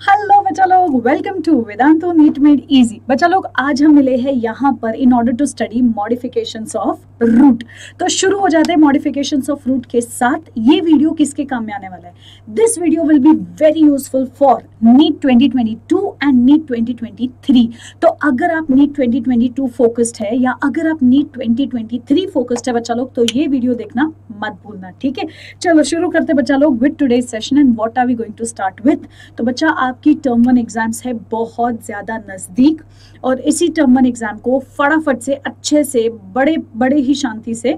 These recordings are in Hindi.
हेलो बच्चा लोग. Welcome to Vedantu NEET made easy बच्चा लोग, आज हम मिले हैं यहाँ पर in order to study modifications of root तो शुरू हो जाते हैं मॉडिफिकेशंस ऑफ़ रूट के साथ। ये वीडियो किसके काम में आने वाला है? This video will be very useful for NEET 2022 and NEET 2023 तो अगर आप नीट 2022 फोकस्ड है या अगर आप नीट 2023 फोकस्ड है बच्चा लोग तो ये वीडियो देखना मत भूलना, ठीक है? चलो, शुरू करते बच्चा लोग with today's session and what are we going to start with तो बच्चा, आपकी टर्म वन एग्ज़ाम्स है बहुत ज़्यादा नज़दीक और इसी टर्म वन एग्ज़ाम को फटाफट से अच्छे से बड़े बड़े ही शांति से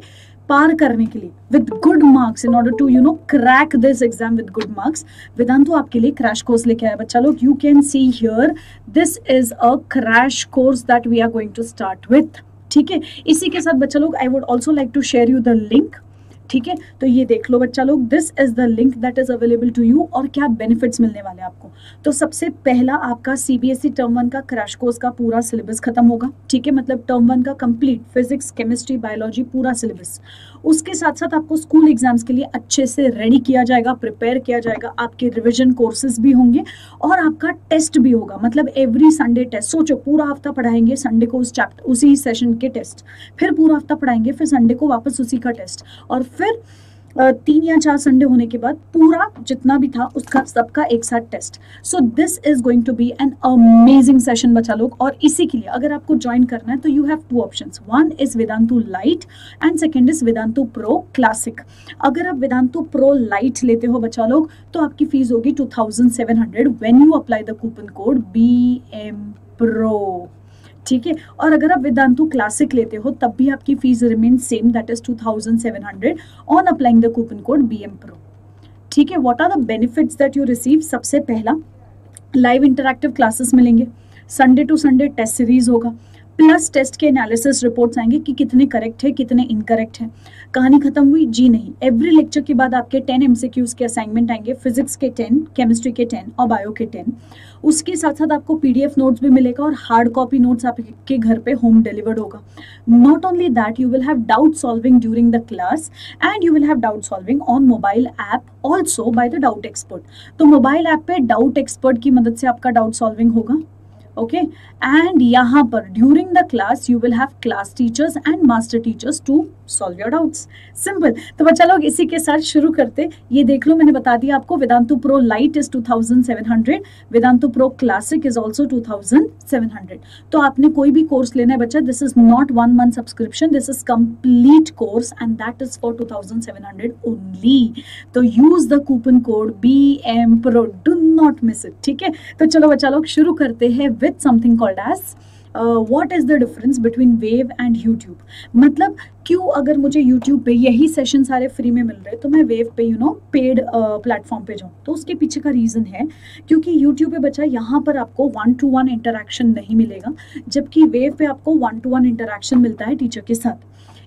पार करने के लिए with good marks in order to you know crack this exam with good marks Vedantu आपके लिए क्रैश कोर्स लेके आया बच्चा लोग. You can see here this is a crash course that we are going to start with ठीक है? इसी के साथ बच्चा लोग I would also like to share you the link ठीक है? तो ये देख लो बच्चा लोग this is the link that is available to you और क्या बेनिफिट्स मिलने वाले हैं आपको। तो सबसे पहला आपका सीबीएसई टर्म वन का क्रैश कोर्स का पूरा सिलेबस खत्म होगा, ठीक है? मतलब टर्म वन का कंप्लीट फिजिक्स केमिस्ट्री बायोलॉजी पूरा सिलेबस उसके साथ साथ आपको स्कूल एग्ज़ाम्स के लिए अच्छे से रेडी किया जाएगा प्रिपेयर किया जाएगा। आपके रिविजन कोर्सेज भी होंगे और आपका टेस्ट भी होगा। मतलब एवरी संडे टेस्ट सोचो, पूरा हफ़्ता पढ़ाएँगे संडे को उस चैप्टर उसी सेशन के टेस्ट फिर पूरा हफ़्ता पढ़ाएँगे, फिर संडे को वापस उसी का टेस्ट और फिर तीन या चार संडे होने के बाद पूरा जितना भी था उसका सबका एक साथ test. So this is going to be an amazing session बच्चा लोग, और इसी के लिए अगर आपको ज्वाइन करना है तो you have two option one is Vedantu lite and second is Vedantu pro classic अगर आप वेदांतु प्रो लाइट लेते हो बच्चा लोग तो आपकी फ़ीस होगी two thousand seven hundred when you apply the coupon code B M pro ठीक है? और अगर आप वेदांतु क्लासिक लेते हो, तब भी आपकी fees remain same that is two thousand seven hundred on applying the coupon code B M pro ठीक है? What are the benefits that you receive सबसे पहला लाइव इंटरक्टिव क्लासेस मिलेंगे। Sunday to Sunday test series होगा। प्लस टेस्ट के एनालिसिस रिपोर्ट्स आएँगे कि कितने करेक्ट है, कितने इनकरेक्ट है। कहानी खत्म हुई? जी नहीं। एवरी लेक्चर के बाद आपके टेन एमसीक्यूज के असाइनमेंट आएँगे फिजिक्स के टेन केमिस्ट्री के टेन और बायो के टेन उसके साथ साथ आपको पीडीएफ नोट्स भी मिलेगा और हार्ड कॉपी नोट्स आपके घर पे होम डिलीवर्ड होगा। Not only that you will have doubt solving during the class and you will have doubt solving on mobile app also by the doubt expert तो मोबाइल ऐप पे डाउट एक्सपर्ट की मदद से आपका डाउट सॉल्विंग होगा। ओके एंड यहाँ पर during the class you will have class teachers and master teachers to solve your doubts simple तो बच्चा लोग इसी के साथ शुरू करते ये देख लो, मैंने बता दिया आपको Vedantu pro lite is 2700 Vedantu pro classic is also 2700 तो आपने कोई भी कोर्स लेना है बच्चा this is not one month subscription this is complete course and that is for 2700 only तो use the coupon code B M pro do not miss it ठीक है? तो चलो बच्चा लोग, शुरू करते हैं with something called as what is the difference between wave and YouTube मतलब क्यों अगर मुझे यूट्यूब पे यही सेशन सारे फ्री में मिल रहे तो मैं वेव पे यू नो पेड प्लेटफॉर्म पे जाऊँ। तो उसके पीछे का रीज़न है, क्योंकि यूट्यूब पे बच्चा यहाँ पर आपको वन टू वन इंटरेक्शन नहीं मिलेगा, जबकि वेव पे आपको वन टू वन इंटरेक्शन मिलता है टीचर के साथ।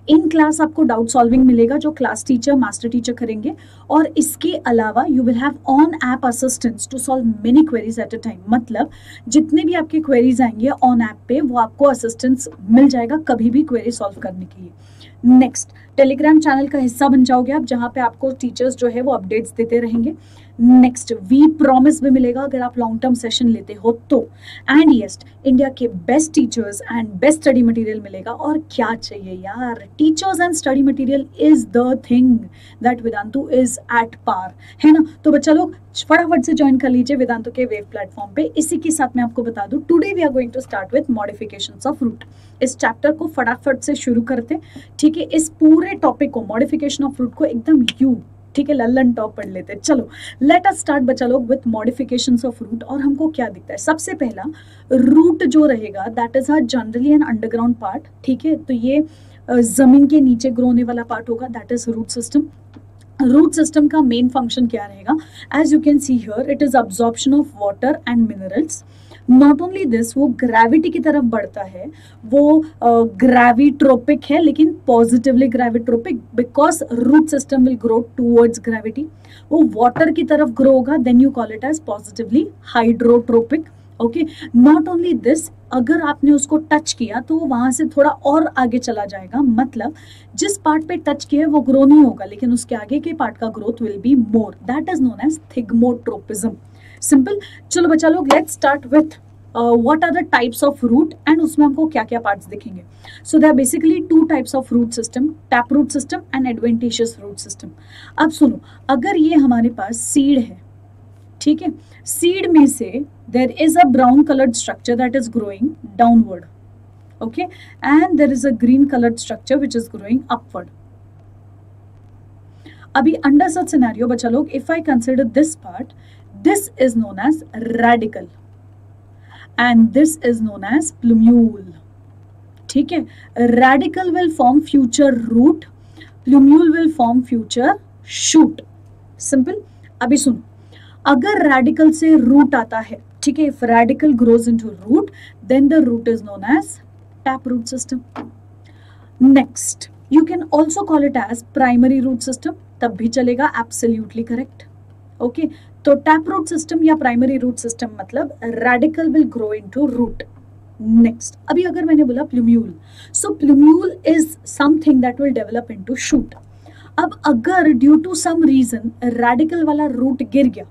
इन क्लास आपको डाउट सॉल्विंग मिलेगा, जो क्लास टीचर मास्टर टीचर करेंगे। और इसके अलावा you will have on app assistance to solve many queries at a time मतलब जितने भी आपके क्वेरीज आएँगे ऑन ऐप पे, वो आपको असिस्टेंस मिल जाएगा कभी भी क्वेरी सॉल्व करने के लिए। नेक्स्ट टेलीग्राम चैनल का हिस्सा बन जाओगे आप, जहाँ पे आपको टीचर्स जो है वो अपडेट्स देते रहेंगे। नेक्स्ट वी प्रॉमिस भी मिलेगा अगर आप लॉन्ग टर्म सेशन लेते हो तो। एंड येस्ट इंडिया के best teachers and best study material मिलेगा। और क्या चाहिए यार? Teachers and study material is the thing that Vedantu is at par है ना? तो बच्चा लोग, फटाफट से ज्वाइन कर लीजिए वेदांतु के वेव प्लेटफॉर्म पे। इसी के साथ मैं आपको बता दूँ today we are going to start with modification of root इस चैप्टर को फटाफट से शुरू करते ठीक है? इस पूरे टॉपिक को मॉडिफिकेशन ऑफ़ रूट को एकदम यू ठीक है, लल्लन टॉप पढ़ लेते हैं। चलो लेट अस स्टार्ट बच्चा लोग विथ मॉडिफिकेशन ऑफ़ रूट और हमको क्या दिखता है? सबसे पहला रूट जो रहेगा that is a generally an underground part ठीक है? तो ये ज़मीन के नीचे ग्रो होने वाला पार्ट होगा that is root system root system का मेन फ़ंक्शन क्या रहेगा? As you can see here it is absorption of water and minerals not only this वो ग्रेविटी की तरफ़ बढ़ता है वो ग्रेविट्रोपिक uh, है लेकिन positively gravitropic because root system will grow towards gravity वो वाटर की तरफ़ ग्रो होगा then you call it as positively hydrotropic okay not only this अगर आपने उसको टच किया तो वो वहाँ से थोड़ा और आगे चला जाएगा। मतलब जिस पार्ट पे टच किया है वो ग्रो नहीं होगा लेकिन उसके आगे के पार्ट का growth will be more that is known as thigmotropism simple चलो बच्चा लोग let's start with what are the types of root and उसमें हमको क्या क्या पार्ट्स दिखेंगे? So they are basically two types of root system tap root system and adventitious root system अब सुनो, अगर ये हमारे पास सीड है, ठीक है? सीड में से there is a brown coloured structure that is growing downward okay? And there is a green colored structure which is growing upward. अभी अंडर सच सिनेरियो बच्चा लोग if I consider this part this is known as radicle and this is known as plumule ठीक है? Radicle will form future root plumule will form future shoot simple अभी सुनो। अगर रेडिकल से रूट आता है ठीक है? If radicle grows into root then the root is known as taproot system. Next, you can also call it as primary root system. तब भी चलेगा एब्सोल्युटली करेक्ट ओके तो टैप रूट सिस्टम या प्राइमरी रूट सिस्टम मतलब radicle will grow into root next अभी अगर मैंने बोला plumule so plumule is something that will develop into shoot अब अगर due to some reason radicle वाला रूट गिर गया,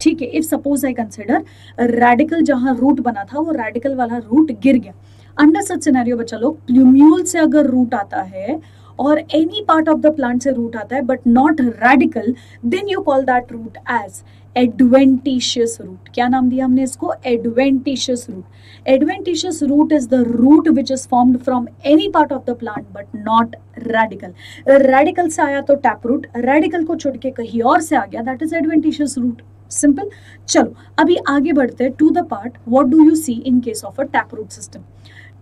ठीक है if suppose I consider radicle जहाँ रूट बना था, वो रेडिकल वाला रूट गिर गया। अंडर सच सिनेरियो बच्चा लोग प्लूम्यूल से अगर रूट आता है और any part of the plant से रूट आता है but not radicle then you call that root as adventitious root क्या नाम दिया हमने इसको? Adventitious root adventitious root is the root which is formed from any part of the plant but not radicle radicle से आया तो टैप रूट रेडिकल को छोड़ के कहीं और से आ गया. That is adventitious root simple चलो, अभी आगे बढ़ते हैं. To the part what do you see in case of a tap root system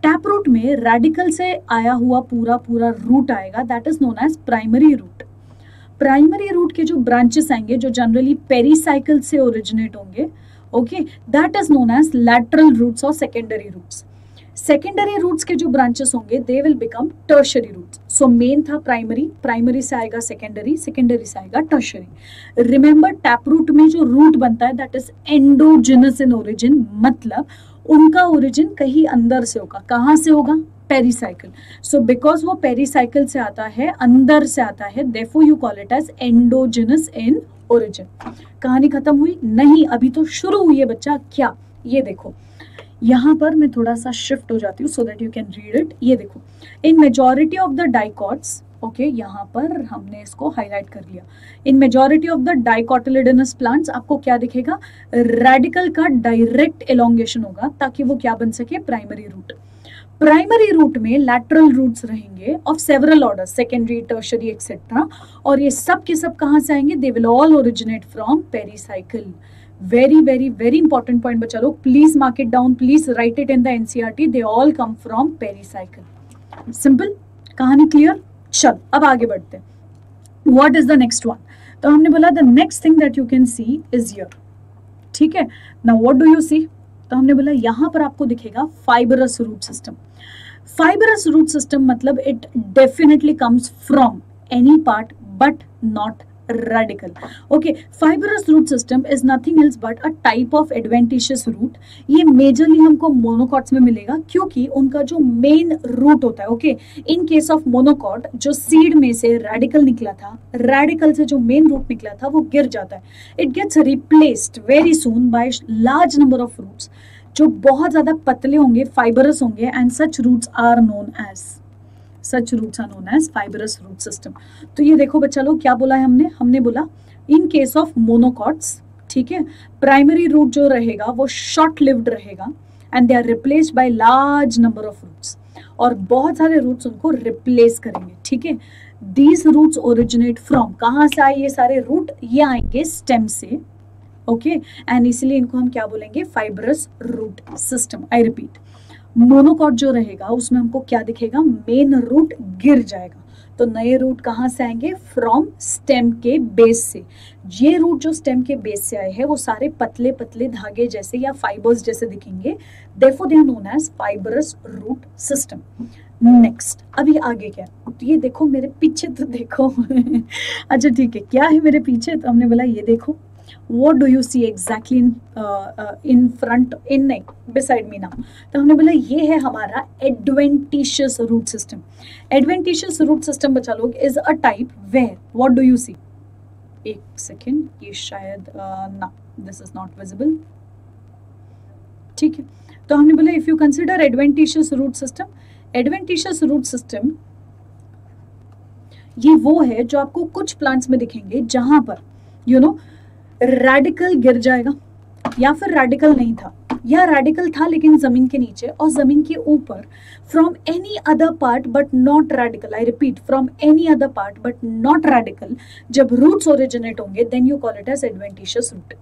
tap root में रेडिकल से आया हुआ पूरा पूरा रूट आएगा. That is known as primary root primary root के जो ब्रांचेस आएँगे, जो जनरली पेरीसाइकिल से ओरिजिनेट होंगे okay that is known as lateral roots और सेकेंडरी रूट्स सेकेंडरी रूट्स के जो ब्रांचेस होंगे they will become tertiary roots so main था प्राइमरी प्राइमरी से आएगा सेकेंडरी सेकेंडरी से आएगा टर्शरी रिमेंबर टैप रूट में जो रूट बनता है that is endogenous in origin मतलब उनका ओरिजिन कहीं अंदर से होगा. कहाँ से होगा? पेरीसाइकिल सो बिकॉज़ वो पेरीसाइकिल से आता है अंदर से आता है therefore you call it as endogenous in origin कहानी खत्म हुई? नहीं अभी तो शुरू हुई है बच्चा। क्या? ये देखो। यहाँ पर मैं थोड़ा सा शिफ्ट हो जाती हूँ so that you can read it ये देखो। In majority of the dicots okay okay, यहाँ पर हमने इसको हाईलाइट कर लिया। In majority of the dicotyledonous plants आपको क्या दिखेगा? रेडिकल का डायरेक्ट एलोंगेशन होगा ताकि वो क्या बन सके? प्राइमरी रूट प्राइमरी रूट में लैटरल रूट्स रहेंगे of several order secondary tertiary etcetera और ये सब के सब कहाँ से आएँगे? They will all originate from pericycle very very very important point बच्चा लोग please mark it down please write it in the NCERT they all come from pericycle simple कहानी क्लियर चल, अब आगे बढ़ते हैं. What is the next one तो हमने बोला the next thing that you can see is यर ठीक है? ना वॉट डू यू सी तो हमने बोला, यहाँ पर आपको दिखेगा fibrous root system fibrous root system मतलब it definitely comes from any part but not radical. Okay, fibrous root system is nothing else but a type of adventitious root. ये मेजरली हमको मोनोकॉट्स में मिलेगा, क्योंकि उनका जो मेन रूट होता है okay in case of monocot जो सीड में से रेडिकल निकला था रेडिकल से जो मेन रूट निकला था, वो गिर जाता है. It gets replaced very soon by large number of roots जो बहुत ज़्यादा पतले होंगे फाइबरस होंगे and such roots are known as such roots are known as fibrous root system तो ये देखो बच्चा लोग, क्या बोला है हमने? हमने बोला इन केस ऑफ़ मोनोकॉट्स ठीक है प्राइमरी रूट जो रहेगा, वो शॉर्ट लिव्ड रहेगा and they are replaced by large number of roots और बहुत सारे रूट्स उनको रिप्लेस करेंगे, ठीक है? दीज रूट्स ओरिजिनेट फ्रॉम कहाँ से आए ये सारे रूट ये आएँगे स्टेम से। ओके एंड इसलिए इनको हम क्या बोलेंगे? Fibrous root system I repeat monocot जो रहेगा, उसमें हमको क्या दिखेगा? मेन रूट गिर जाएगा। तो नए रूट कहाँ से आएँगे? फ्रॉम स्टेम के बेस से। ये रूट जो स्टेम के बेस से आए हैं, वो सारे पतले पतले धागे जैसे या फाइबर्स जैसे दिखेंगे। देफो they known as fibrous root system next अभी आगे क्या? तो ये देखो मेरे पीछे तो देखो। अच्छा ठीक है। क्या है मेरे पीछे? तो हमने बोला, ये देखो। What do you see exactly in in front in नहीं बिसाइड मी नाउ तो हमने बोला ये है हमारा adventitious root system adventitious root system बचा लोग is a type way what do you see एक सेकेंड ये शायद uh, ना दिस इज़ नॉट विजिबल ठीक है तो हमने बोला if you consider adventitious root system adventitious root system ये वो है जो आपको कुछ प्लांट्स में दिखेंगे जहाँ पर you you know know, radical गिर जाएगा, या फिर रेडिकल नहीं था। या रेडिकल था, लेकिन ज़मीन के नीचे और ज़मीन के ऊपर from any other part but not radical I repeat from any other part but not radical जब रूट्स ओरिजिनेट होंगे then you call it as adventitious root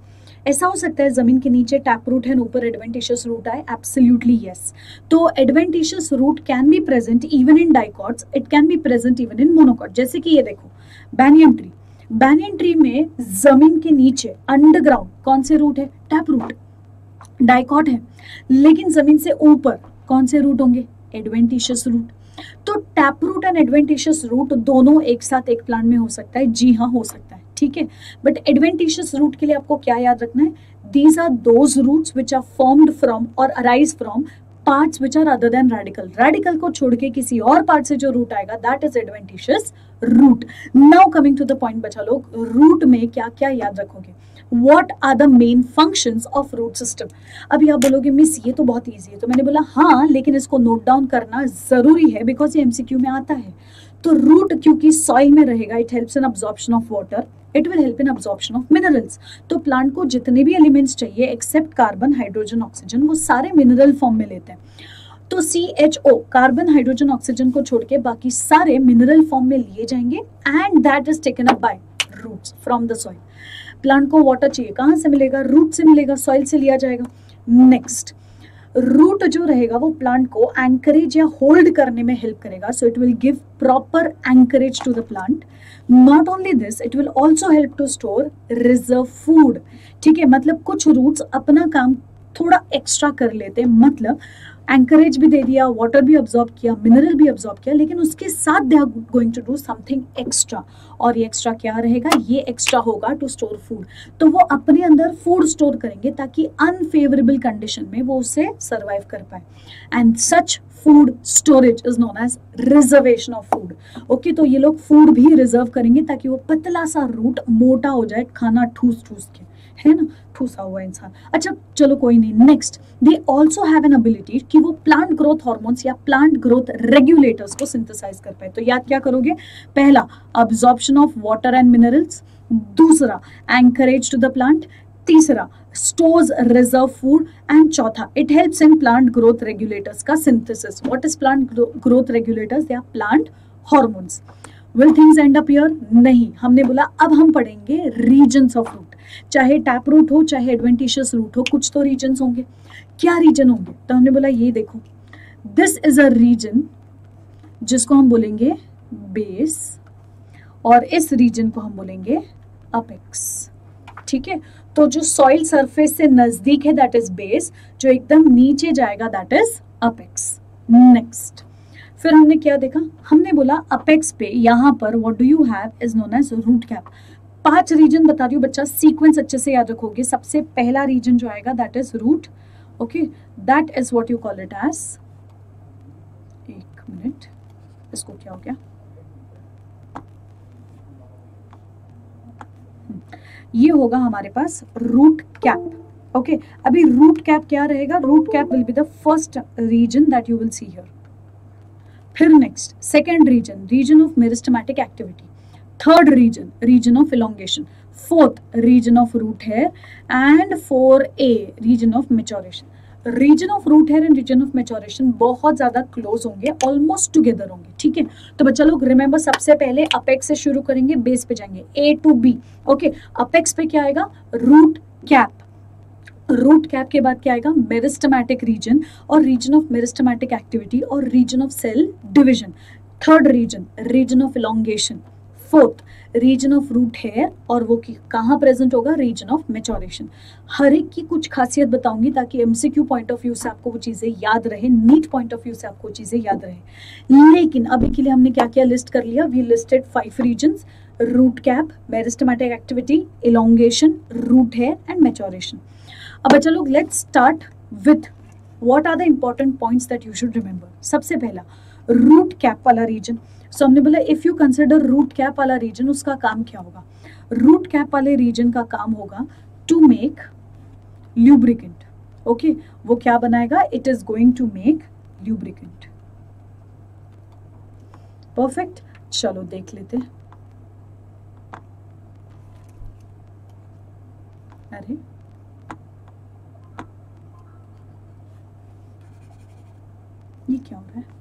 ऐसा हो सकता है ज़मीन के नीचे टैप रूट है ऊपर एडवेंटिशियस रूट आए एब्सोल्युटली यस तो adventitious root can be present even in dicots it can be present even in monocot जैसे कि ये देखो बैनियन ट्री बैनियन ट्री में ज़मीन के नीचे अंडरग्राउंड कौन से रूट है? टैप रूट डाइकॉट है. लेकिन ज़मीन से ऊपर, कौन से रूट होंगे? एडवेंटिशियस रूट तो tap root and adventitious root दोनों एक साथ एक प्लांट में हो सकता है। जी हाँ हो सकता है। ठीक है? बट एडवेंटिशियस रूट के लिए आपको क्या याद रखना है? These are those roots which are formed from और arise from parts which are other than radical radical को छोड़ के किसी और पार्ट से जो रूट आएगा that is adventitious root now coming to the point बचा लोग रूट में क्या क्या याद रखोगे? What are the main function of root system अभी आप बोलोगे, मिस, ये तो बहुत ईजी है। तो मैंने बोला हाँ लेकिन इसको नोट डाउन करना ज़रूरी है बिकॉज़ ये एमसीक्यू में आता है। तो रूट क्योंकि सॉइल में रहेगा it helps in absorption of water it will help in absorption of minerals तो प्लांट को जितने भी एलिमेंट्स चाहिए एक्सेप्ट कार्बन हाइड्रोजन ऑक्सीजन वो सारे मिनरल फॉर्म में लेते हैं। तो C H O carbon hydrogen oxygen को छोड़ के बाकी सारे मिनरल फॉर्म में लिए जाएँगे and that is taken up by roots from the soil plant को वाटर चाहिए, कहाँ से मिलेगा? रूट से मिलेगा सॉइल से लिया जाएगा। नेक्स्ट रूट जो रहेगा वो प्लांट को एंकरेज या होल्ड करने में हेल्प करेगा। So it will give proper anchorage to the plant not only this it will also help to store reserve food ठीक है? मतलब कुछ रूट्स अपना काम थोड़ा एक्स्ट्रा कर लेते हैं। मतलब एंकरेज भी दे दिया वाटर भी ऑब्जॉर्ब किया मिनरल भी ऑब्जॉर्ब किया, लेकिन उसके साथ they are going to do something extra और ये एक्स्ट्रा क्या रहेगा? ये एक्स्ट्रा होगा टू स्टोर फ़ूड तो वो अपने अंदर फ़ूड स्टोर करेंगे ताकि अनफेवरेबल कंडीशन में वो उसे सर्वाइव कर पाए. And such food storage is known as reservation of food okay तो ये लोग फ़ूड भी रिज़र्व करेंगे ताकि वो पतला सा रूट मोटा हो जाए, खाना ठूस ठूस के. है ना? ठूसा हुआ इंसान। अच्छा चलो कोई नहीं next they also have an ability कि वो प्लांट ग्रोथ हॉर्मोन्स या प्लांट ग्रोथ रेगुलेटर्स को सिंथेसाइज कर पाए। तो याद क्या करोगे? पहला absorption of water and minerals दूसरा एंकरेज टू द प्लांट तीसरा स्टोर्स रिज़र्व फ़ूड एंड चौथा it helps in plant growth regulators का synthesis what is plant growth regulators या plant hormones will things end up here नहीं. हमने बोला, अब हम पढ़ेंगे रीजन्स ऑफ़ रूट चाहे टैप रूट हो, चाहे एडवेंटिशियस रूट हो, कुछ तो रीजन होंगे। क्या रीजन होंगे? तो हमने बोला, ये देखो। दिस इज़ अ रीजन जिसको हम बोलेंगे बेस और इस रीजन को हम बोलेंगे अपेक्स ठीक है? तो जो सॉइल सरफेस से नज़दीक है दैट इज़ बेस जो एकदम नीचे जाएगा दैट इज़ अपेक्स नेक्स्ट फिर हमने क्या देखा? हमने बोला अपेक्स पे, यहाँ पर what do you have is known as root cap पाँच रीजन बता रही हूँ बच्चा सीक्वेंस अच्छे से याद रखोगे। सबसे पहला रीजन जो आएगा that is root okay that is what you call it as एक मिनट इसको क्या हो गया? हम्म, ये होगा हमारे पास रूट कैप ओके अभी रूट कैप क्या रहेगा? Root cap will be the first region that you will see here फिर next second region region of meristematic activity third region region of elongation. Fourth region of root hair and 4a region of maturation. Region of root hair and region of maturation बहुत ज़्यादा क्लोज होंगे ऑलमोस्ट टुगेदर होंगे, ठीक है? तो बच्चा लोग रिमेंबर सबसे पहले अपेक्स से शुरू करेंगे बेस पे जाएँगे A to B okay apex पे क्या आएगा? रूट कैप रूट कैप के बाद क्या आएगा? मेरिस्टमैटिक रीजन और रीजन ऑफ़ मेरिस्टमैटिक एक्टिविटी और region of cell division third region region of elongation fourth region of root hair और वो कहाँ प्रेजेंट होगा? रीजन ऑफ़ मेचोरेशन हर एक की कुछ खासियत बताऊँगी ताकि एमसीक्यू पॉइंट ऑफ़ व्यू से आपको वो चीज़ें याद रहे नीट पॉइंट ऑफ़ व्यू से आपको चीज़ें याद रहे। लेकिन अभी के लिए हमने क्या क्या लिस्ट कर लिया? We listed five region root cap meristematic activity elongation root hair and maturation अब अच्छा लोग let's start with what are the important points that you should remember सबसे पहला रूट कैप वाला रीजन सो हमने बोला if you consider root cap वाला रीजन उसका काम क्या होगा? रूट कैप वाले रीजन का काम होगा टू मेक ल्यूब्रिकेंट ओके वो क्या बनाएगा? It is going to make lubricant perfect चलो, देख लेते अरे। ये क्या हो रहा है?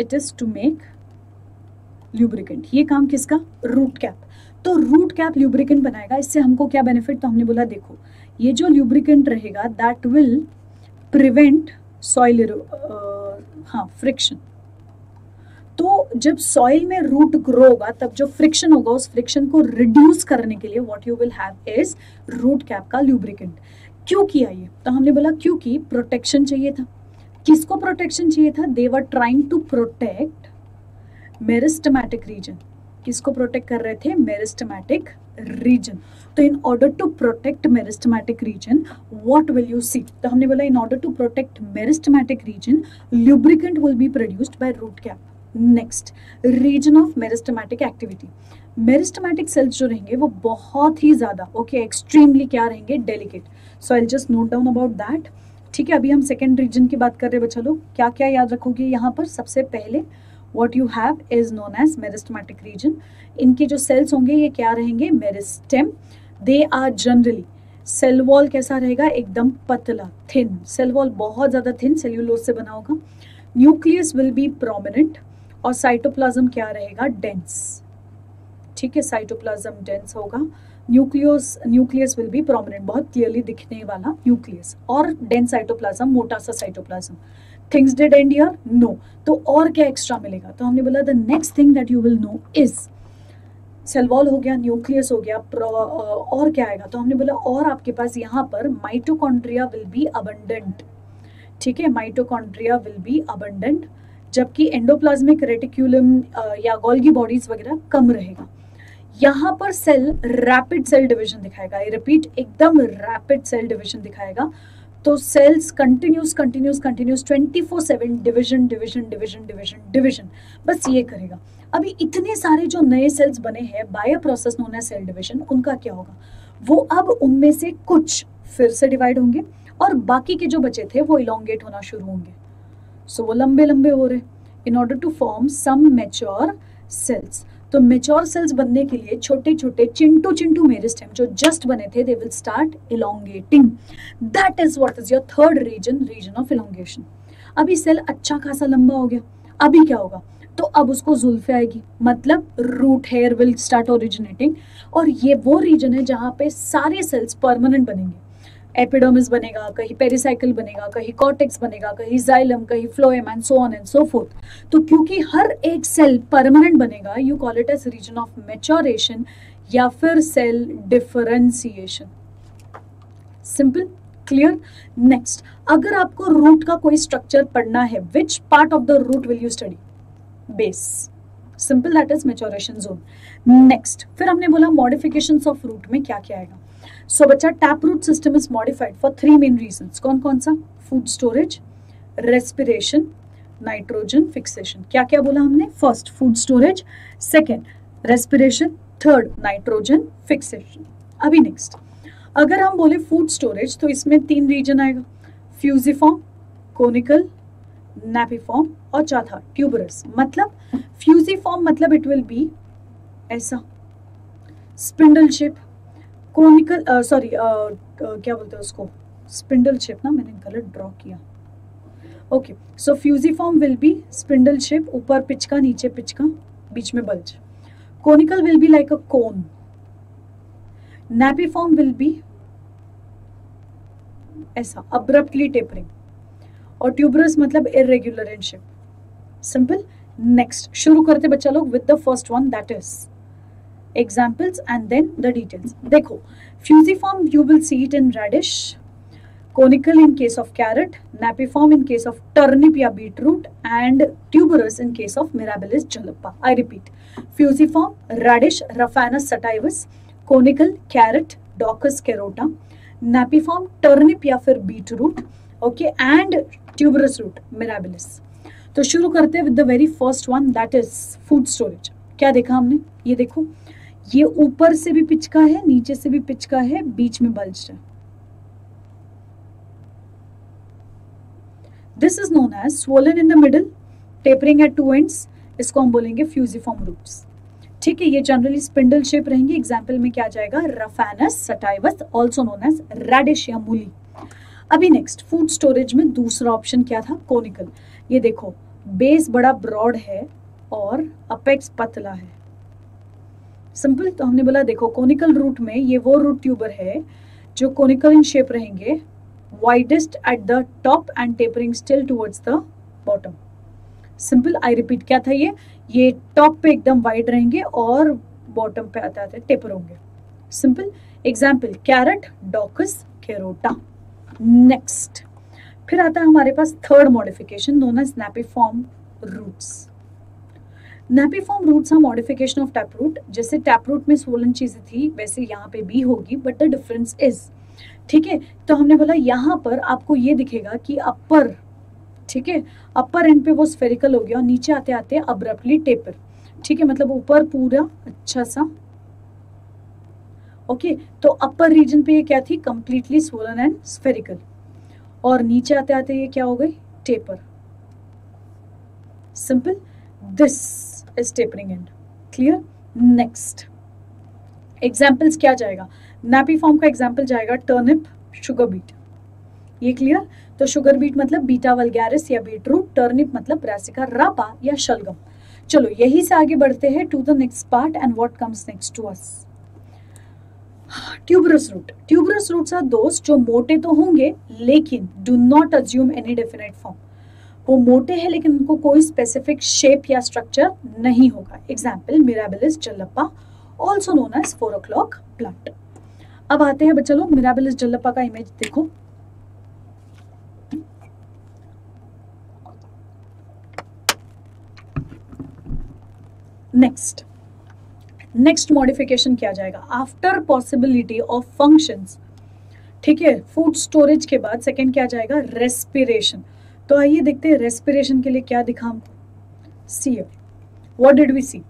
It is to make lubricant ये काम किसका? रूट कैप तो रूट कैप ल्यूब्रिकेंट बनाएगा। इससे हमको क्या बेनिफिट तो हमने बोला, देखो, ये जो ल्यूब्रिकेंट रहेगा दैट विल प्रिवेंट सॉइल हाँ फ्रिक्शन तो जब सॉइल में रूट ग्रो होगा, तब जो फ्रिक्शन होगा, उस फ्रिक्शन को रिड्यूस करने के लिए what you will have is root cap का ल्यूब्रिकेंट क्यों किया ये? तो हमने बोला, क्योंकि प्रोटेक्शन चाहिए था। किसको प्रोटेक्शन चाहिए था? They were trying to protect meristematic region किसको प्रोटेक्ट कर रहे थे? मेरिस्टमैटिक रीजन तो in order to protect meristematic region what will you see तो हमने बोला in order to protect meristematic region lubricant will be produced by root cap next region of meristematic activity meristematic cells जो रहेंगे, वो बहुत ही ज़्यादा ओके एक्सट्रीमली क्या रहेंगे? Delicate so I just note down about that ठीक है, अभी हम सेकेंड रीजन की बात कर रहे हैं बच्चा लोग। क्या क्या याद रखोगे यहाँ पर? सबसे पहले what you have is known as meristematic region इनके जो सेल्स होंगे, ये क्या रहेंगे? Meristem they are generally cell wall कैसा रहेगा? एकदम पतला थिन सेल वॉल बहुत ज़्यादा थिन सेल्यूलोज से बना होगा। न्यूक्लियस विल बी प्रोमिनेंट और साइटोप्लाज्म क्या रहेगा? डेंस ठीक है साइटोप्लाज्म डेंस होगा। Nucleus nucleus will be prominent बहुत क्लियरली दिखने वाला न्यूक्लियस, और डेंस साइटोप्लाज्म मोटा सा cytoplasm things did and year no तो और क्या एक्स्ट्रा मिलेगा? तो हमने बोला the next thing that you will know is cell wall हो गया न्यूक्लियस हो गया और क्या आएगा? तो हमने बोला, और आपके पास यहाँ पर माइटोकॉन्ड्रिया विल बी अबंडेंट ठीक है? माइटोकॉन्ड्रिया विल बी अबंडेंट जबकि एंडोप्लाज्मिक रेटिक्यूलम या गोल्गी बॉडीज वगैरह कम रहेगा। यहाँ पर सेल रैपिड सेल डिवीज़न दिखाएगा। आई रिपीट एकदम रैपिड सेल डिवीज़न दिखाएगा। तो cells continuous continuous continuous twenty four seven division division division division division बस ये करेगा। अभी इतने सारे जो नए सेल्स बने हैं बायो प्रोसेस नोन है सेल डिविजन उनका क्या होगा? वो अब उनमें से कुछ फिर से डिवाइड होंगे और बाकी के जो बचे थे वो इलोंगेट होना शुरू होंगे। सो so, वो लंबे लंबे हो रहे। In order to form some mature cells तो मेच्योर सेल्स बनने के लिए छोटे छोटे चिंटू चिंटू मेरिस्टेम जो जस्ट बने थे they will start elongating that is what is your third region region of elongation अभी सेल अच्छा खासा लंबा हो गया। अभी क्या होगा? तो अब उसको जुल्फे आएगी। मतलब root hair will start originating और ये वो रीजन है जहाँ पे सारे सेल्स परमानेंट बनेंगे। एपिडोमिस बनेगा, कहीं पेरिसाइकिल बनेगा, कहीं कॉटेक्स बनेगा, कहीं जाइलम कहीं phloem and so on and so fourth तो क्योंकि हर एक सेल परमानेंट बनेगा you call it as region of maturation या फिर cell differentiation simple clear next अगर आपको रूट का कोई स्ट्रक्चर पढ़ना है which part of the root will you study base simple that is maturation zone next फिर हमने बोला मॉडिफिकेशन ऑफ़ रूट में क्या क्या आएगा? सो बच्चा tap root system is modified for three main region कौन कौन सा? Food storage respiration nitrogen fixation क्या क्या बोला हमने? First food storage second respiration third nitrogen fixation अभी नेक्स्ट अगर हम बोले फ़ूड स्टोरेज तो इसमें तीन रीजन आएगा. फ्यूजिफॉर्म कोनिकल नेपिफॉर्म और चौथा ट्यूबरस मतलब फ्यूजिफॉर्म मतलब इट विल बी ऐसा. स्पिंडल शेप कोनिकल सॉरी क्या बोलते हैं उसको? स्पिंडल शेप ना, मैंने गलत ड्रॉ किया। Okay so fusiform will be spindle shape ऊपर पिचका, नीचे पिचका, बीच में bulge conical will be like a cone napiform will be ऐसा अब्रप्टली टेपरिंग और ट्यूबरस मतलब irregular in shape simple next शुरू करते बच्चा लोग with the first one that is examples and then the details. देखो fusiform you will see it in radish, conical in case of carrot, napiform in case of turnip या beetroot and tuberous in case of mirabilis jalapa. I repeat, fusiform, radish, Raphanus sativus, conical, carrot, Daucus carota, napiform turnip या फिर beet root okay and tuberous root mirabilis तो शुरू करते हैं with the very first one that is food storage क्या देखा हमने ये देखो ये ऊपर से भी पिचका है, नीचे से भी पिचका है, बीच में बल्ज है। This is known as swollen in the middle tapering at two ends इसको हम बोलेंगे फ्यूजिफॉर्म रूट्स ठीक है, ये जनरली स्पिंडल शेप रहेंगे। एग्ज़ाम्पल में क्या जाएगा? Raphanus sativus also known as radish या मूली अभी नेक्स्ट फ़ूड स्टोरेज में दूसरा ऑप्शन क्या था? कोनिकल ये देखो बेस बड़ा ब्रॉड है और अपेक्स पतला है। सिंपल तो हमने बोला, देखो कोनिकल रूट में ये वो रूट ट्यूबर है जो कोनिकल इन शेप रहेंगे widest at the top and tapering still towards the bottom simple I repeat क्या था ये? ये टॉप पे एकदम वाइड रहेंगे और बॉटम पे आते आते टेपर होंगे। Simple example carrot Daucus carota next फिर आता है हमारे पास third modification known as napiform roots napiform roots are modification of tap root जैसे टैप रूट में सोलन चीज़ें थी वैसे यहाँ पे भी होगी बट द डिफरेंस इज़ ठीक है? तो हमने बोला यहाँ पर आपको ये दिखेगा कि अपर ठीक है? अपर एंड पे वो स्फेरिकल हो गया और नीचे आते आते अब्रप्टली टेपर ठीक है? मतलब ऊपर पूरा अच्छा सा। ओके okay, तो अपर रीजन पे ये क्या थी? कंप्लीटली सोलन एंड स्फेरिकल और नीचे आते आते ये क्या हो गई? Taper simple this is tapering and clear next examples क्या जाएगा? नैपी फॉर्म का एग्ज़ाम्पल जाएगा टर्निप शुगर बीट ये क्लियर तो शुगर बीट मतलब बीटा वलगैरिस या बीट रूट टर्निप मतलब ब्रासिका रापा या शलगम. चलो, यही से आगे बढ़ते हैं to the next part and what comes next to us tuberous root tuberous roots are those जो मोटे तो होंगे, लेकिन do not assume any definite form वो मोटे हैं, लेकिन उनको कोई स्पेसिफिक शेप या स्ट्रक्चर नहीं होगा। Example Mirabilis jalapa also known as four o'clock plant अब आते हैं, बच्चा लोग मिराबिलिस जल्लप्पा का इमेज देखो। नेक्स्ट नेक्स्ट मॉडिफिकेशन क्या जाएगा। आफ्टर पॉसिबिलिटी ऑफ़ फ़ंक्शंस ठीक है फ़ूड स्टोरेज के बाद सेकंड क्या जाएगा रेस्पिरेशन तो आइए देखते हैं रेस्पिरेशन के लिए क्या दिखा हमको। See what did we see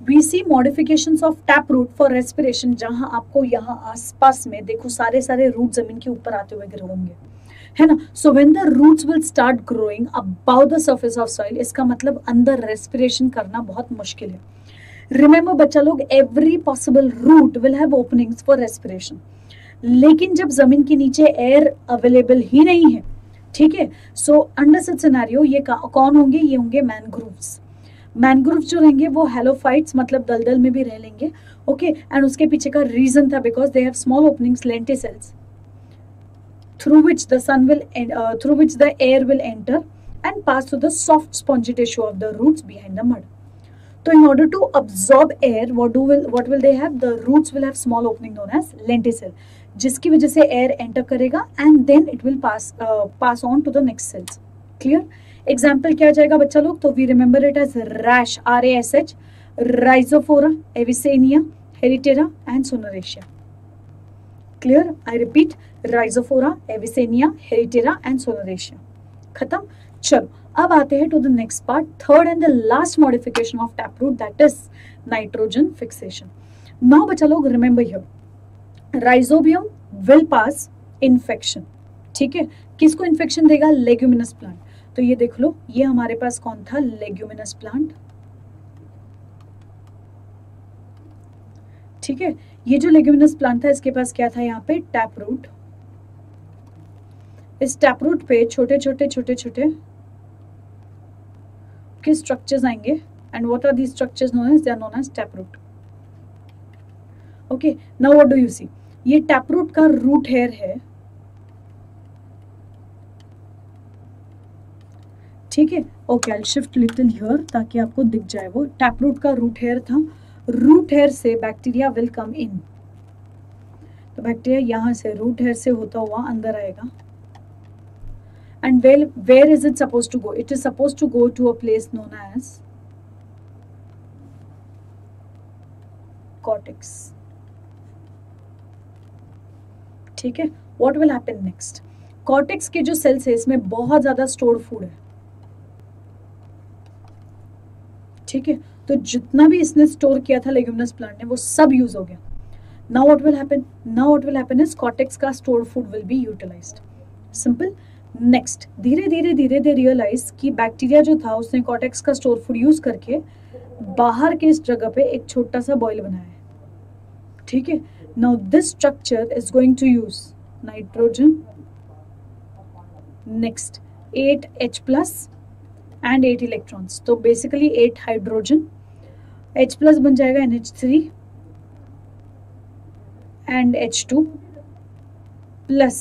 we see modification of tap root for respiration जहाँ आपको यहाँ आसपास में देखो सारे सारे रूट ज़मीन के ऊपर आते हुए गिर होंगे। है ना? So when the roots will start growing above the surface of soil इसका मतलब अंदर रेस्पिरेशन करना बहुत मुश्किल है। रिमेम्बर बच्चा लोग every possible root will have openings for respiration लेकिन जब ज़मीन के नीचे एयर अवेलेबल ही नहीं है ठीक है? सो अंडर सिनेरियो ये कौन होंगे? ये होंगे मैनग्रूव्स मैनग्रूव जो रहेंगे वो हेलोफाइट्स मतलब दलदल में भी रह लेंगे ओके okay? एंड उसके पीछे का रीजन था because they have small openings lenticels through which the sun will through which the air will enter and pass through the soft spongy tissue of the roots behind the mud तो in order to absorb air what do will what will they have the roots will have small opening known as lenticels जिसकी वजह से एयर एंटर करेगा and then it will pass pass on to the next cells clear example क्या जाएगा बच्चा लोग? तो we remember it as rash R S H Rhizophora Avicennia Heritiera and Sonneratia clear I repeat Rhizophora Avicennia Heritiera and Sonneratia खत्म चलो अब आते हैं to the next part third and the last modification of tap root that is nitrogen fixation now बच्चा लोग remember your Rhizobium will pass infection ठीक है? किसको इन्फेक्शन देगा? लेग्यूमिनस प्लांट तो ये देख लो, ये हमारे पास कौन था? लेग्यूमिनस प्लांट ठीक है? ये जो लेग्यूमिनस प्लांट था, इसके पास क्या था यहाँ पे? टैप रूट इस टैप रूट पे छोटे छोटे छोटे छोटे के स्ट्रक्चर्स आएँगे। And what are the structures known as they are known as tap root okay now what do you see ये टैप रूट का रूट हेयर है। ठीक है? Okay I shift little here ताकि आपको दिख जाए वो। टैप रूट का रूट हेयर था। रूट हेयर से बैक्टीरिया विल कम इन तो बैक्टीरिया यहाँ से रूट हेयर से होता हुआ अंदर आएगा। And well where is it suppose to go it is suppose to go to a place known as cortex ठीक है? What will happen next cortex के जो सेल्स है, इसमें बहुत ज़्यादा स्टोर्ड फ़ूड है। ठीक है? तो जितना भी इसने स्टोर किया था लेग्यूमिनस प्लांट ने, वो सब यूज़ हो गया। Now what will happen now what will happen is cortex का stored food will be utilized simple next धीरे धीरे धीरे दे रियलाइज़ कि बैक्टीरिया जो था, उसने कॉटेक्स का स्टोर फ़ूड यूज़ करके बाहर के इस जगह पे एक छोटा सा बॉयल बनाया है। ठीक है? Going to use nitrogen next eight H plus and eight electrons तो basically eight hydrogen H plus बन जाएगा N H three and H two plus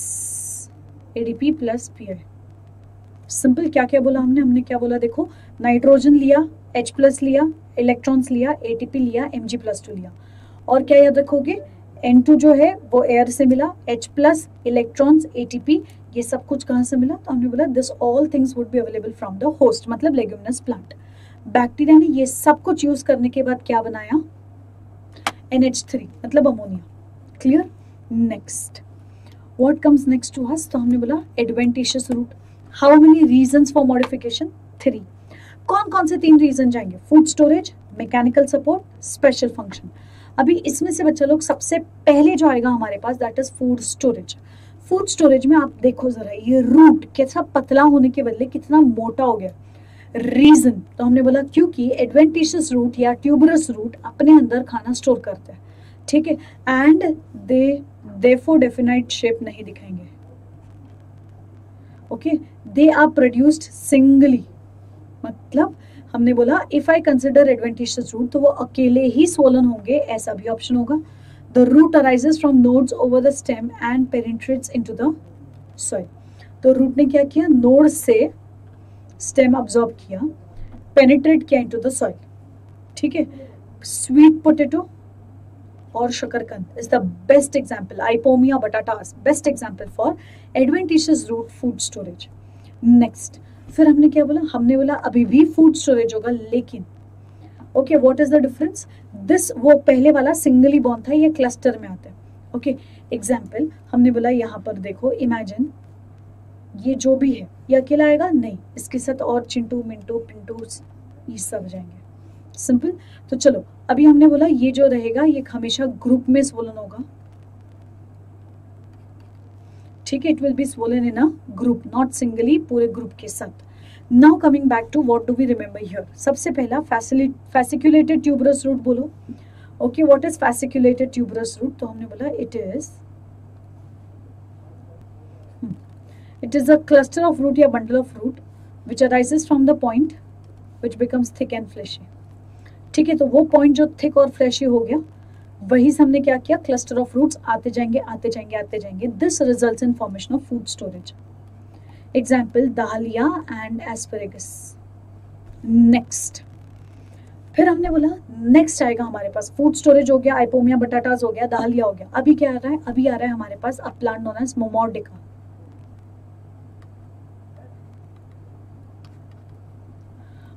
ADP plus P I simple क्या क्या बोला हमने? हमने क्या बोला? देखो नाइट्रोजन लिया एच प्लस लिया इलेक्ट्रॉन्स लिया एटीपी लिया जी प्लस टू लिया. और क्या याद रखोगे? एन टू जो है, वो एयर से मिला एच प्लस इलेक्ट्रॉन्स एटीपी ये सब कुछ कहाँ से मिला? तो हमने बोला this all things would be available from the host मतलब लेग्यूमिनस प्लांट बैक्टीरिया ने ये सब कुछ यूज़ करने के बाद क्या बनाया? NH3 मतलब ammonia clear next what comes next to us तो हमने बोला adventitious root how many reasons for modification three कौन कौन से तीन रीजन जाएँगे? Food storage mechanical support special function अभी इसमें से बच्चा लोग सबसे पहले जो आएगा हमारे पास that is food storage food storage में आप देखो जरा, ये रूट कैसा पतला होने के बदले कितना मोटा हो गया। रीजन तो हमने बोला, क्योंकि एडवेंटिशियस रूट या ट्यूबरस रूट अपने अंदर खाना स्टोर करते हैं। ठीक है? And they therefore definite shape नहीं दिखाएँगे। Okay they are produced singly मतलब हमने बोला if I consider adventitious root तो वो अकेले ही सोलन होंगे, ऐसा भी ऑप्शन होगा. The root arises from nodes over the stem and penetrates into the soil तो रूट ने क्या किया? नोड से स्टेम अब्जॉर्ब किया पेनिट्रेट किया इनटू द सॉइल ठीक है? स्वीट पोटेटो और शकरकंद is the best example Ipomoea batatas best example for adventitious root food storage next फिर हमने क्या बोला? हमने बोला अभी भी फ़ूड स्टोरेज होगा लेकिन okay what is the difference this वो पहले वाला सिंगली बॉन्ड था ये क्लस्टर में आता है। ओके okay, एग्ज़ाम्पल हमने बोला यहाँ पर देखो इमेजिन ये जो भी है ये अकेला आएगा? नहीं इसके साथ और चिंटू मिंटू पिंटू ये सब जाएँगे। सिंपल तो चलो अभी हमने बोला ये जो रहेगा ये हमेशा ग्रुप में स्वोलन होगा। ठीक है it will be swollen in a group not singly पूरे ग्रुप के साथ। Now coming back to what do we remember here सबसे पहला फैसिकुलेटेड ट्यूबरस रूट बोलो। Okay what is fasciculated tuberous root तो हमने बोला it is it is a cluster of root या bundle of root which arises from the point which becomes thick and fleshy ठीक है तो वो पॉइंट जो थिक और फ्लैशी हो गया वही से हमने क्या किया? क्लस्टर ऑफ़ रूट्स आते जाएँगे आते जाएँगे आते जाएँगे। This result in formation of food storage example dahlia and asparagus next फिर हमने बोला नेक्स्ट आएगा हमारे पास। फ़ूड स्टोरेज हो गया आइपोमिया बटाटाज हो गया दालिया हो गया। अभी क्या आ रहा है? अभी आ रहा है हमारे पास a plant known as Momordica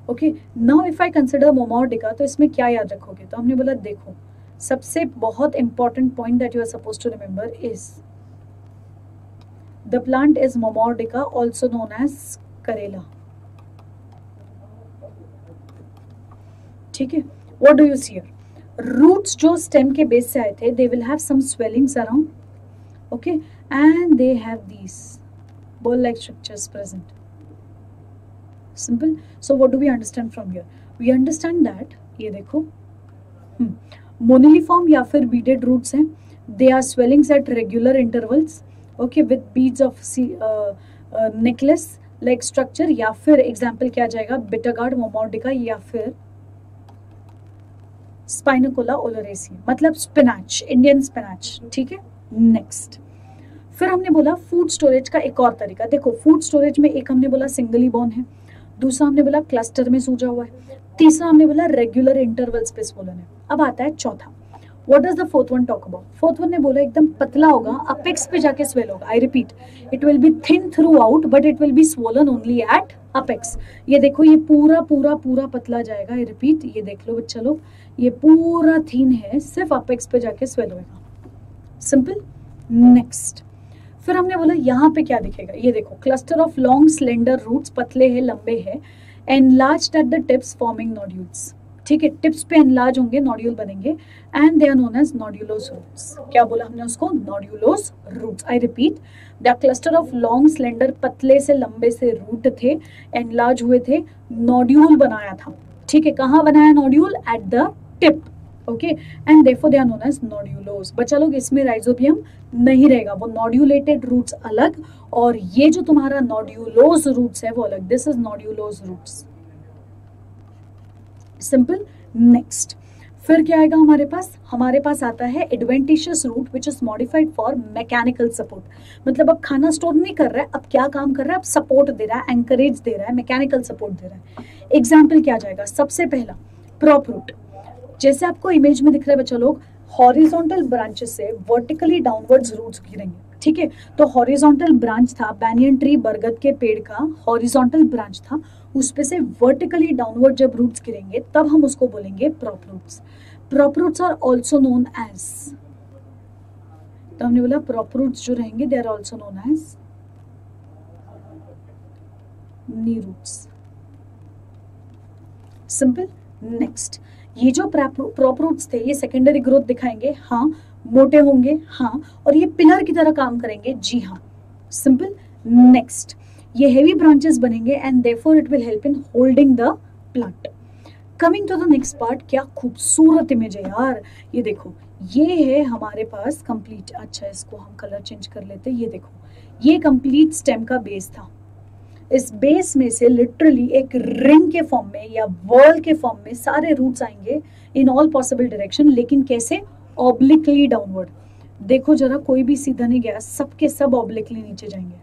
okay now if I consider Momordica तो इसमें क्या याद रखोगे? तो हमने बोला, देखो सबसे बहुत important point that you are suppose to remember is the plant is Momordica also known as karela ठीक है? What do you see roots जो स्टेम के बेस से आए थे they will have some swellings around okay and they have these ball like structures present. Simple? So, what do we understand from here? We understand that, ये देखो मोनिलिफॉर्म या फिर बीडेड रूट्स हैं. They are swellings at regular intervals okay with beads of necklace like structure या फिर एग्ज़ाम्पल क्या जाएगा? बिटागार्ड मोमोडिका या फिर स्पाइनोकोला ओलोरेसी मतलब स्पिनाच इंडियन स्पिनाच ठीक है? नेक्स्ट फिर हमने बोला फ़ूड स्टोरेज का एक और तरीका। देखो फ़ूड स्टोरेज में एक हमने बोला सिंगली बॉर्न है, दूसरा हमने बोला क्लस्टर में सूझा हुआ है, तीसरा हमने बोला रेगुलर इंटरवल्स पे बोलन है। अब आता है चौथा। What does the fourth one talk about fourth one ने बोला एकदम पतला होगा अपेक्स पे जाके स्वेल होगा। I repeat it will be thin throughout but it will be swollen only at apex ये देखो, ये पूरा पूरा पूरा पतला जाएगा। आई रिपीट ये देख लो बच्चा लोग, ये पूरा थीन है, सिर्फ़ अपेक्स पे जाके स्वेल होगा सिंपल नेक्स्ट फिर हमने बोला, यहाँ पे क्या दिखेगा? ये देखो cluster of long slender roots पतले हैं, लंबे हैं and large at the tips forming nodules ठीक है टिप्स पे एनलार्ज होंगे नॉड्यूल बनेंगे and they are known as nodulose roots क्या बोला हमने उसको? Nodulose roots I repeat the cluster of long slender पतले से लंबे से रूट थे एनलार्ज हुए थे नोड्यूल बनाया था। ठीक है, कहाँ बनाया nodule at the tip okay and therefore they are known as nodulose बच्चा लोग, इसमें राइजोबियम नहीं रहेगा। वो नॉड्यूलेटेड रूट्स अलग, और ये जो तुम्हारा नोड्यूलोस रूट्स है, वो अलग। This is nodulose roots simple next फिर क्या आएगा हमारे पास? हमारे पास आता है adventitious root which is modified for mechanical support मतलब अब खाना स्टोर नहीं कर रहा है, अब क्या काम कर रहा है? अब सपोर्ट दे रहा है एंकरेज दे रहा है मैकेनिकल सपोर्ट दे रहा है. एग्ज़ाम्पल क्या जाएगा? सबसे पहला प्रॉप रूट जैसे आपको इमेज में दिख रहा है बच्चा लोग हॉरिजॉन्टल ब्रांचेस से वर्टिकली डाउनवर्ड्स रूट्स गिरेंगे, ठीक है? तो हॉरिजॉन्टल ब्रांच था बैनियन ट्री बरगद के पेड़ का हॉरिजॉन्टल ब्रांच था, उस पे से वर्टिकली डाउनवर्ड जब रूट्स गिरेंगे, तब हम उसको बोलेंगे prop roots prop roots are also known as तो हमने बोला प्रॉप रूट्स जो रहेंगे they are also known as knee roots simple next ये जो प्रॉप रूट्स थे, ये सेकेंडरी ग्रोथ दिखाएँगे। हाँ मोटे होंगे हाँ और ये पिलर की तरह काम करेंगे। जी हाँ सिंपल नेक्स्ट ये हेवी ब्रांचेस बनेंगे and therefore it will help in holding the plant coming to the next part क्या खूबसूरत इमेज है यार। ये देखो, ये है हमारे पास कंप्लीट अच्छा इसको हम कलर चेंज कर लेते ये देखो, ये कंप्लीट स्टेम का बेस था। इस बेस में से लिटरली एक रिंग के फॉर्म में या वर्ल के फॉर्म में सारे रूट्स आएँगे इन ऑल पॉसिबल डायरेक्शन लेकिन कैसे? ऑब्लिकली डाउनवर्ड देखो जरा, कोई भी सीधा नहीं गया, सबके सब ऑब्लिकली नीचे जाएँगे।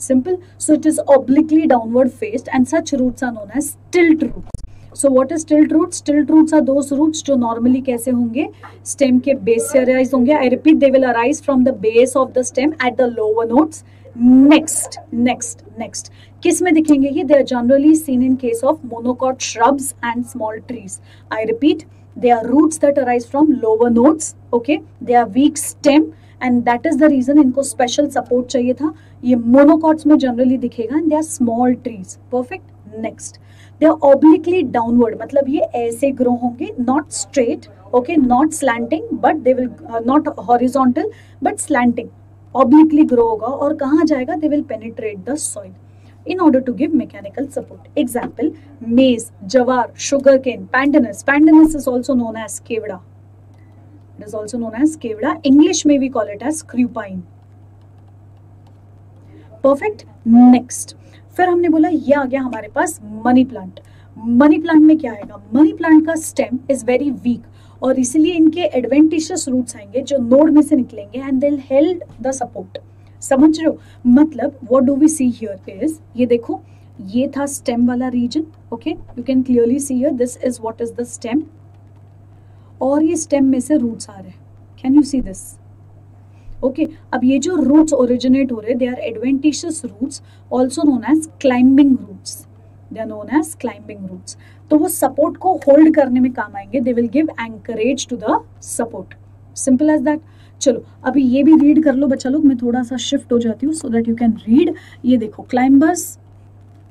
Simple so it is obliquely downward faced and such roots are known as stilt roots so what is stilt roots stilt roots are those roots जो नॉर्मली कैसे होंगे? स्टेम के बेस से अराइज होंगे। I repeat they will arise from the base of the stem at the lower nodes next next next किसमें दिखेंगे ये? They are generally seen in case of monocot shrubs and small trees I repeat they are roots that arise from lower nodes okay they are weak stem and that is the reason इनको स्पेशल सपोर्ट चाहिए था। ये मोनोकॉट्स में जनरली दिखेगा and they are small trees perfect next they are obliquely downward मतलब ये ऐसे ग्रो होंगे not straight okay not slanting but they will not horizontal but slanting obliquely grow होगा और कहा जाएगा? They will penetrate the soil in order to give mechanical support example maize jowar sugar cane pandanus pandanus is also known as kewda it is also known as kewda English में we call it as screwpine perfect next फिर हमने बोला, ये आ गया हमारे पास मनी प्लांट मनी प्लांट में क्या आएगा? मनी प्लांट का स्टेम इज़ वेरी वीक और इसीलिए इनके एडवेंटिशियस रूट्स आएँगे, जो नोड में से निकलेंगे and they held the support समझ रहे हो? मतलब what do we see here is ये देखो, ये था स्टेम वाला region okay you can clearly see here this is what is the stem और ये स्टेम में से रूट्स आ रहे हैं. Can you see this okay अब ये जो रूट्स ओरिजिनेट हो रहे हैं they are adventitious roots also known as climbing roots they known as climbing roots तो वो सपोर्ट को होल्ड करने में काम आएँगे they will give anchorage to the support simple as that चलो अभी ये भी रीड कर लो बच्चा लोग मैं थोड़ा सा शिफ्ट हो जाती हूँ so that you can read ये देखो क्लाइंबर्स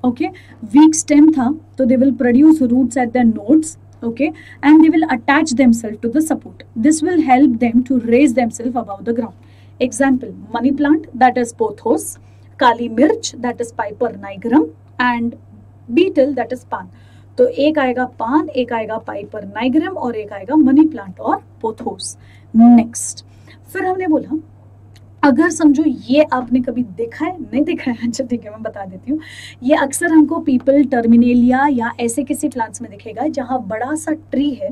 ओके वीक स्टेम था तो they will produce roots at the nodes okay and they will attach themselves to the support this will help them to raise themselves above the ground example money plant that is pothos kali mirch that is piper nigrum and beetle that is pan. तो एक आएगा पान एक आएगा पाइपर नाइग्रम और एक आएगा मनी प्लांट और पोथोस नेक्स्ट फिर हमने बोला, अगर समझो ये आपने कभी देखा है? नहीं देखा है? अच्छा ठीक है, मैं बता देती हूँ। ये अक्सर हमको पीपल टर्मिनेलिया या ऐसे किसी प्लांट्स में दिखेगा जहाँ बड़ा सा ट्री है,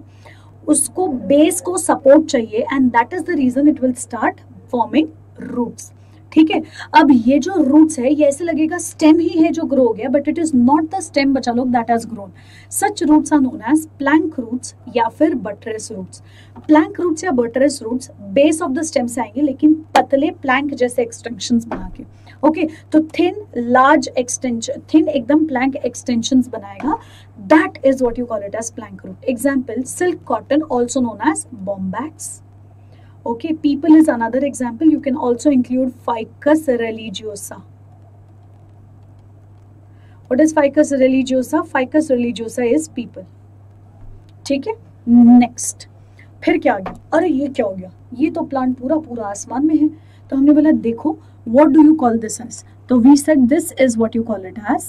उसको बेस को सपोर्ट चाहिए and that is the reason it will start forming roots ठीक है? अब ये जो रूट्स है ये ऐसे लगेगा स्टेम ही है जो ग्रो हो गया but it is not the stem बचा लोग that has grown such roots are known as plank roots या फिर बटरेस रूट्स प्लैंक रूट्स या buttress roots base of the stem से आएँगे लेकिन पतले प्लैंक जैसे एक्सटेंशन बना के. ओके okay, तो थिन लार्ज एक्सटेंशन थिन एकदम प्लैंक एक्सटेंशन बनाएगा. That is what you call it as plank root example silk cotton also known as bombax Okay, people is another example. You can also include ficus religiosa. What is ficus religiosa? Ficus religiosa is people. ठीक है नेक्स्ट फिर क्या आ गया अरे ये क्या हो गया ये तो प्लांट पूरा पूरा आसमान में है तो हमने बोला देखो what do you call this as तो we said this is what you call it as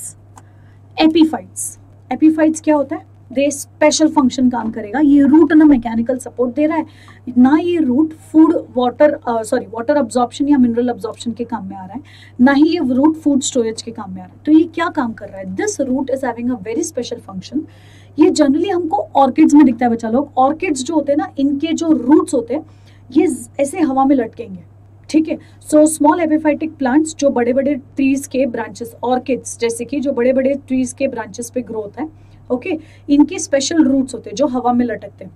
epiphytes epiphytes क्या होता है दे स्पेशल फ़ंक्शन काम करेगा। ये रूट ना मैकेनिकल सपोर्ट दे रहा है, ना ये root food water sorry water absorption या मिनरल अब्जॉर्प्शन के काम में आ रहा है, ना ही ये रूट फ़ूड स्टोरेज के काम में आ रहा है। तो ये क्या काम कर रहा है? This root is having a very special function ये जनरली हमको ऑर्किड्स में दिखता है बच्चा लोग। ऑर्किड्स जो होते हैं ना, इनके जो रूट्स होते हैं, ये ऐसे हवा में लटकेंगे, ठीक है? सो स्मॉल एपिफाइटिक प्लांट्स जो बड़े बड़े ट्रीज के ब्रांचेस ऑर्किड्स जैसे कि जो बड़े बड़े ट्रीज के ब्रांचेस पे ग्रोथ है ओके इनके स्पेशल रूट्स होते हैं, जो हवा में लटकते हैं।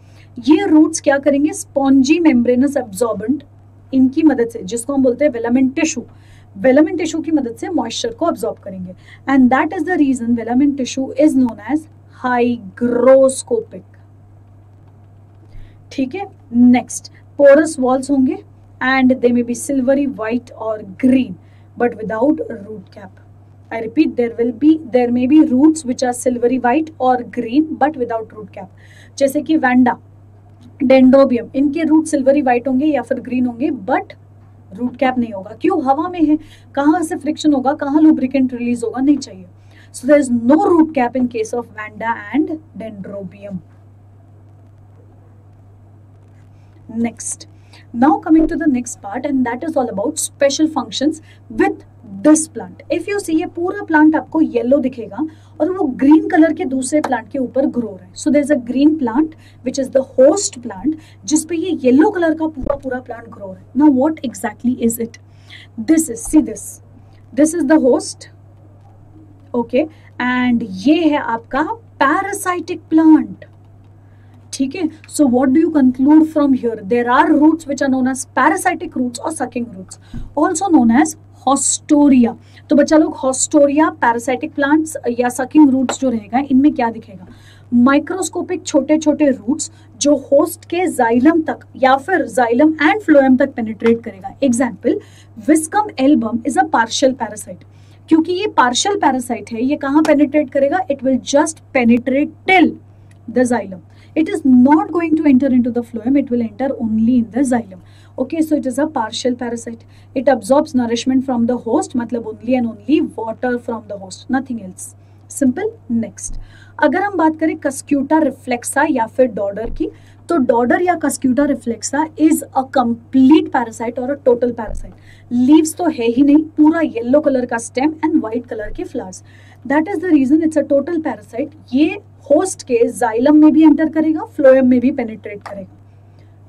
ये रूट्स क्या करेंगे? स्पॉन्जी मेम्ब्रेनस एब्जॉर्बेंट इनकी मदद से, जिसको हम बोलते हैं वेलामेंट टिश्यू वेलामेंट टिश्यू की मदद से मॉइस्चर को अब्जॉर्ब करेंगे। And that is the reason velamen tissue is known as hygroscopic ठीक है? नेक्स्ट पोरस वॉल्स होंगे and they may be silvery white और green but without root cap I repeat, there will be, there may be roots which are silvery white or green but without root cap. जैसे कि वैंडा डेंडोबियम इनके रूट सिल्वरी व्हाइट होंगे या फिर ग्रीन होंगे बट रूट कैप नहीं होगा क्यों हवा में है कहाँ से फ्रिक्शन होगा कहाँ लुब्रिकेंट रिलीज़ होगा नहीं चाहिए So there is no root cap in case of Vanda and Dendrobium. Next. Now coming to the next part and that is all about special functions with this plant if you see ये पूरा प्लांट आपको येलो दिखेगा और वो ग्रीन कलर के दूसरे प्लांट के ऊपर ग्रो रहा है. So there is a green plant which is the host plant जिसपे ये येलो कलर का पूरा पूरा प्लांट ग्रो रहा है. ना what exactly is it this is see this this is the host okay and ये है आपका पैरासाइटिक प्लांट ठीक है? So what do you conclude from here there are roots which are known as parasitic roots और sucking roots also known as haustoria. तो बच्चा लोग, हॉस्टोरिया पैरासाइटिक प्लांट्स या सकिंग रूट्स जो रहेगा, इनमें क्या दिखेगा? माइक्रोस्कोपिक छोटे छोटे रूट्स जो होस्ट के जाइलम तक या फिर जाइलम एंड फ्लोएम तक पेनिट्रेट करेगा। Example viscum album is a partial parasite क्योंकि ये पार्शल पैरासाइट है, ये कहाँ पेनिट्रेट करेगा? It will just penetrate till the xylem it is not going to enter into the phloem it will enter only in the xylem okay so it is a partial parasite it absorbs nourishment from the host matlab only and only water from the host nothing else simple next अगर हम बात करें कस्क्यूटा रिफ्लेक्सा या फिर डॉडर की तो डॉडर या cuscuta reflexa is a complete parasite और अ टोटल पैरासाइट लीव्स तो है ही नहीं पूरा येलो कलर का स्टेम एंड व्हाइट कलर के flowers that is the reason it's a total parasite ये होस्ट के जाइलम में भी एंटर करेगा, फ्लोएम में भी पेनिट्रेट करेगा।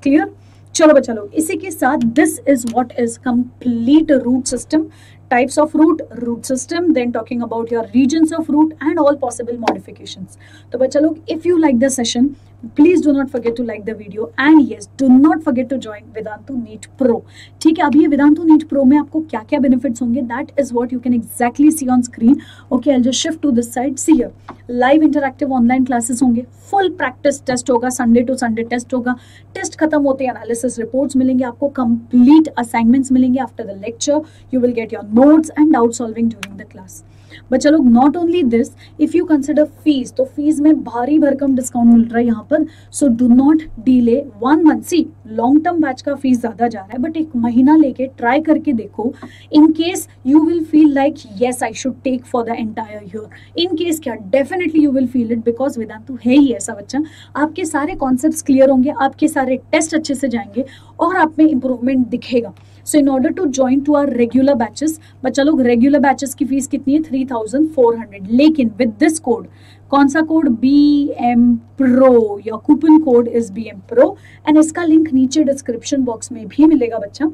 क्लियर चलो बच्चा लोग, इसी के साथ this is what is complete root system types of root root system then talking about your region of root and all possible modification तो बच्चा लोग if you like the session please do not forget to like the video and yes do not forget to join Vedantu NEET pro ठीक है अभी ये विदांतु नीट प्रो में आपको क्या क्या बेनिफिट होंगे? That is what you can exactly see on screen okay I'll just shift to this side see your live interactive online classes होंगे. फुल प्रैक्टिस टेस्ट होगा संडे टू संडे टेस्ट होगा. टेस्ट खत्म होते हैं एनालिसिस रिपोर्ट्स मिलेंगे आपको. कंप्लीट असाइनमेंट्स मिलेंगे after the lecture you will get your notes and doubt solving during the class बच्चा लोग not only this if you consider fees तो फ़ीस में भारी भरकम डिस्काउंट मिल रहा है यहाँ पर so do not delay one month see long term batch का फ़ीस ज़्यादा जा रहा है बट एक महीना लेके ट्राई करके देखो in case you will feel like yes I should take for the entire year in case क्या definitely you will feel it because Vedantu है ही ऐसा बच्चा आपके सारे कॉन्सेप्ट क्लियर होंगे आपके सारे टेस्ट अच्छे से जाएँगे और आप में इंप्रूवमेंट दिखेगा so in order to join to our regular batches बच्चा लोग रेगुलर बैचेस की फ़ीस कितनी है? थ्री थाउज़ेंड फोर हंड्रेड लेकिन विद दिस कोड कौन सा कोड बी एम प्रो या coupon code is B M pro and इसका लिंक नीचे डिस्क्रिप्शन बॉक्स में भी मिलेगा बच्चा।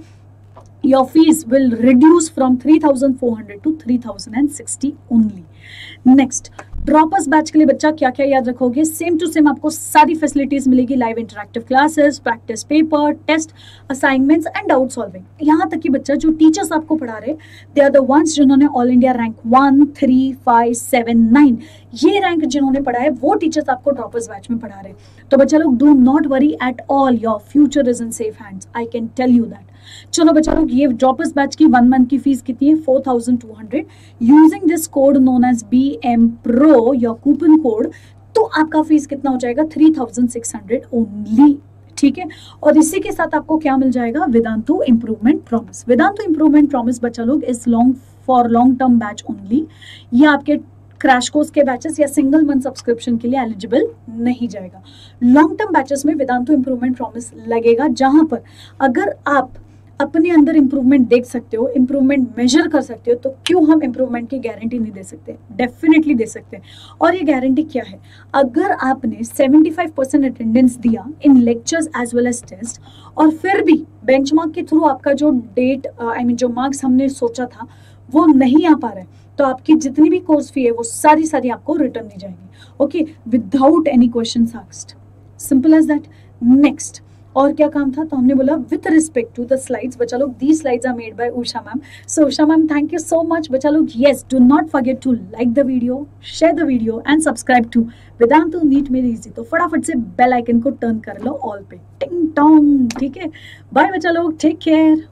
Your fees will reduce from 3400 to 3060 only. Next droppers batch के लिए बच्चा क्या क्या याद रखोगे? सेम टू सेम आपको सारी फैसिलिटीज़ मिलेगी live interactive classes practice paper test assignments and doubt solving यहाँ तक कि बच्चा जो टीचर्स आपको पढ़ा रहे दे आर द वंस जिन्होंने all India rank one three five seven nine ये रैंक जिन्होंने पढ़ा है, वो टीचर्स आपको ड्रॉपर्स बैच में पढ़ा रहे तो बच्चा लोग do not worry at all your future is in safe hands I can tell you that चलो बच्चा, लोग, ये ड्रॉपर्स बैच की वन मंथ की फ़ीस कितनी है? Four thousand two hundred using this code known as B M pro your coupon code तो आपका फ़ीस कितना हो जाएगा? Three thousand six hundred only ठीक है? और इसी के साथ आपको क्या मिल जाएगा? Vedantu improvement promise Vedantu improvement promise बच्चा, लोग is long for long term batch only ये आपके क्रैश कोर्स के बैचेस या सिंगल मंथ सब्सक्रिप्शन के लिए एलिजिबल नहीं जाएगा. लॉन्ग टर्म बैचेस में वेदांतु इंप्रूवमेंट प्रॉमिस लगेगा जहाँ पर अगर आप अपने अंदर इंप्रूवमेंट देख सकते हो इंप्रूवमेंट मेजर कर सकते हो तो क्यों हम इंप्रूवमेंट की गारंटी नहीं दे सकते? डेफिनेटली दे सकते हैं। और ये गारंटी क्या है? अगर आपने 75 परसेंट अटेंडेंस दिया in lectures as well as test और फिर भी बेंचमार्क के थ्रू आपका जो डेट आई मीन जो मार्क्स हमने सोचा था, वो नहीं आ पा रहा है तो आपकी जितनी भी कोर्स फ़ी है, वो सारी सारी आपको रिटर्न दी जाएगी। Okay without any question simple as that next और क्या काम था? तो हमने बोला with respect to the slides बच्चा लोग the slides are made by Usha ma'am so Usha ma'am thank you so much बच्चा लोग yes do not forget to like the video share the video and subscribe to Vedantu NEET मेरी इजी तो फटाफट से बेल आइकन को टर्न कर लो ऑल पे। टिंग टोंग ठीक है? बाय बच्चा लोग टेक केयर